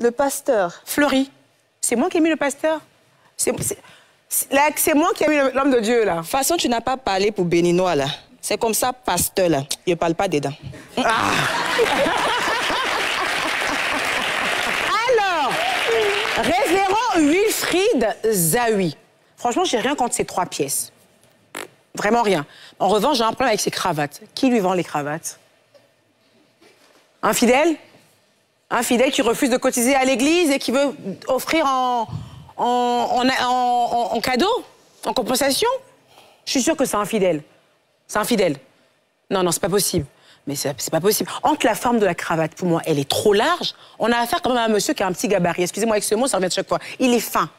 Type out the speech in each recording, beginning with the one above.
Le pasteur. Fleury. C'est moi qui ai mis le pasteur. C'est moi qui ai mis l'homme de Dieu, là. De toute façon, tu n'as pas parlé pour béninois, là. C'est comme ça, pasteur, là. Je ne parle pas dedans. Alors, révérend Wilfried Zahui. Franchement, j'ai rien contre ces trois pièces. Vraiment rien. En revanche, j'ai un problème avec ses cravates. Qui lui vend les cravates? Un fidèle? Un fidèle qui refuse de cotiser à l'église et qui veut offrir en, en, cadeau En compensation Je suis sûre que c'est un fidèle. C'est un fidèle. Non, non, c'est pas possible. Mais c'est pas possible. Entre la forme de la cravate, pour moi, elle est trop large. On a affaire quand même à un monsieur qui a un petit gabarit. Excusez-moi avec ce mot, ça revient de chaque fois. Il est fin.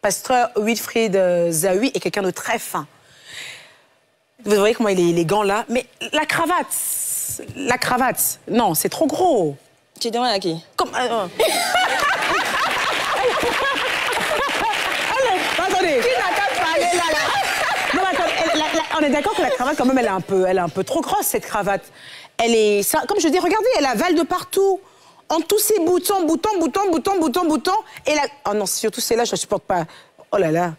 Pasteur Wilfried euh, Zahui est quelqu'un de très fin. Vous voyez comment il est élégant là. Mais la cravate, la cravate, non, c'est trop gros. Tu demandes à qui Comme, euh. Allez, attendez. Qui n'a qu'à parler là, là Non, mais attends, elle- la- la- on est d'accord que la cravate, quand même, elle est un peu, elle est un peu trop grosse, cette cravate. Elle est, ça, comme je dis, regardez, elle avale de partout. En tous ces boutons, boutons, boutons, boutons, boutons, boutons. Et là, oh non, surtout celle-là, je ne supporte pas. Oh là là.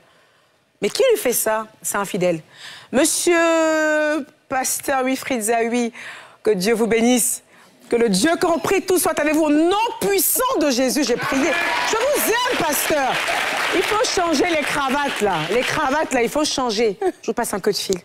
Mais qui lui fait ça? C'est infidèle. Monsieur Pasteur Wilfried Zahui, que Dieu vous bénisse. Que le Dieu qui prie tout soit avec vous. Au nom puissant de Jésus, j'ai prié. Je vous aime, pasteur. Il faut changer les cravates, là. Les cravates, là, il faut changer. Je vous passe un coup de fil.